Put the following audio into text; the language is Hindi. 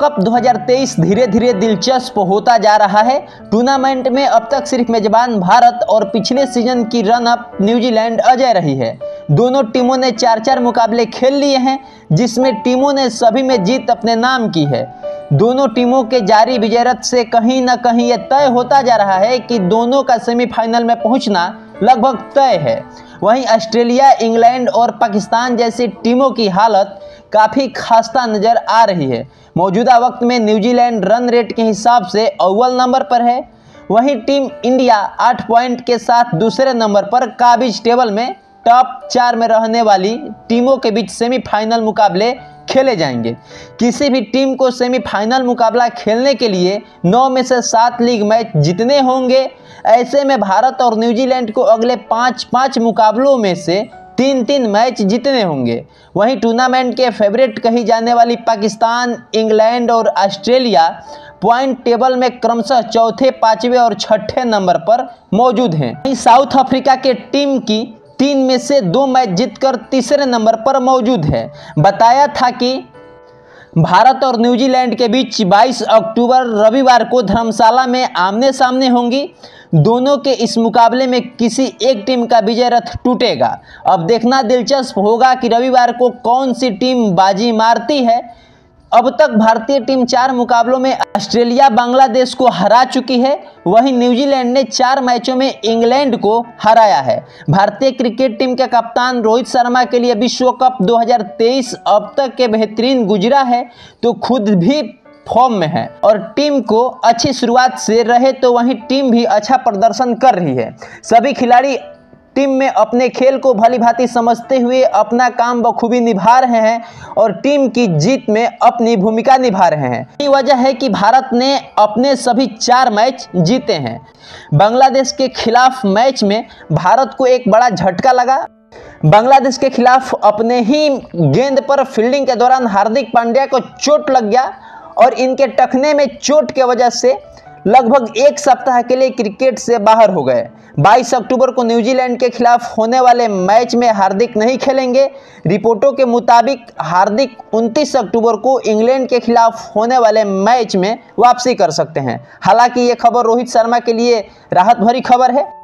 कप 2023 धीरे धीरे दिलचस्प होता जा रहा है। टूर्नामेंट में अब तक सिर्फ़ मेजबान भारत और पिछले सीज़न की रन अप न्यूजीलैंड अजय रही है। दोनों टीमों ने चार चार मुकाबले खेल लिए हैं, जिसमें टीमों ने सभी में जीत अपने नाम की है। दोनों टीमों के जारी विजयरथ से कहीं ना कहीं यह तय होता जा रहा है कि दोनों का सेमीफाइनल में पहुँचना लगभग तय है। वहीं ऑस्ट्रेलिया, इंग्लैंड और पाकिस्तान जैसी टीमों की हालत काफ़ी खास्ता नज़र आ रही है। मौजूदा वक्त में न्यूजीलैंड रन रेट के हिसाब से अव्वल नंबर पर है। वहीं टीम इंडिया आठ पॉइंट के साथ दूसरे नंबर पर काबिज टेबल में टॉप चार में रहने वाली टीमों के बीच सेमीफाइनल मुकाबले खेले जाएँगे। किसी भी टीम को सेमीफाइनल मुकाबला खेलने के लिए नौ में से सात लीग मैच जीतने होंगे। ऐसे में भारत और न्यूजीलैंड को अगले पाँच पाँच मुकाबलों में से तीन तीन मैच जीतने होंगे। वहीं टूर्नामेंट के फेवरेट कही जाने वाली पाकिस्तान, इंग्लैंड और ऑस्ट्रेलिया पॉइंट टेबल में क्रमशः चौथे, पाँचवें और छठे नंबर पर मौजूद हैं। वहीं साउथ अफ्रीका के टीम की तीन में से दो मैच जीतकर तीसरे नंबर पर मौजूद है। बताया था कि भारत और न्यूजीलैंड के बीच 22 अक्टूबर रविवार को धर्मशाला में आमने सामने होंगी। दोनों के इस मुकाबले में किसी एक टीम का विजय रथ टूटेगा। अब देखना दिलचस्प होगा कि रविवार को कौन सी टीम बाजी मारती है। अब तक भारतीय टीम चार मुकाबलों में ऑस्ट्रेलिया, बांग्लादेश को हरा चुकी है। वहीं न्यूजीलैंड ने चार मैचों में इंग्लैंड को हराया है। भारतीय क्रिकेट टीम के कप्तान रोहित शर्मा के लिए विश्व कप 2023 अब तक के बेहतरीन गुजरा है तो खुद भी फॉर्म में है। और टीम को अच्छी शुरुआत से रहे तो वहीं टीम भी अच्छा प्रदर्शन कर रही है। सभी खिलाड़ी टीम में अपने खेल को भली भांति समझते हुए अपना काम बखूबी निभा रहे हैं और टीम की जीत में अपनी भूमिका निभा रहे हैं। यही वजह है कि भारत ने अपने सभी चार मैच जीते हैं। बांग्लादेश के खिलाफ मैच में भारत को एक बड़ा झटका लगा। बांग्लादेश के खिलाफ अपने ही गेंद पर फील्डिंग के दौरान हार्दिक पांड्या को चोट लग गया और इनके टखने में चोट के वजह से लगभग एक सप्ताह के लिए क्रिकेट से बाहर हो गए। 22 अक्टूबर को न्यूजीलैंड के खिलाफ होने वाले मैच में हार्दिक नहीं खेलेंगे। रिपोर्टों के मुताबिक हार्दिक 29 अक्टूबर को इंग्लैंड के खिलाफ होने वाले मैच में वापसी कर सकते हैं। हालाँकि ये खबर रोहित शर्मा के लिए राहत भरी खबर है।